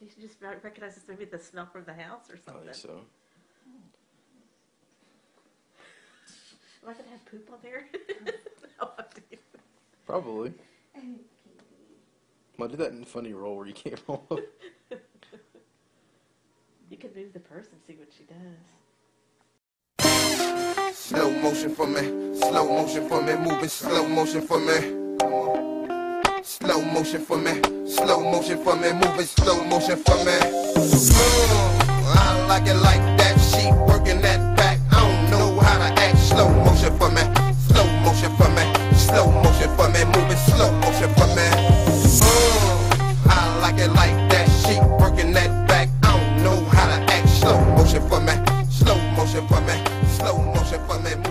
Did you just re- recognize this maybe the smell from the house or something. I something? think so. Am I gonna have poop on there? no, I'm kidding. Probably. Might do that in funny roll where you can't roll up. You could move the purse and see what she does. Slow motion for me, slow motion for me, moving slow motion for me slow motion for me, slow motion for me, moving slow motion for me. Mm, I like it like that, she working that back. I don't know how to act. Slow motion for me, slow motion for me, slow motion for me, moving slow motion for me. Mm, I like it like that, she working that back. I don't know how to act. Slow motion for me, slow motion for me, slow motion for me.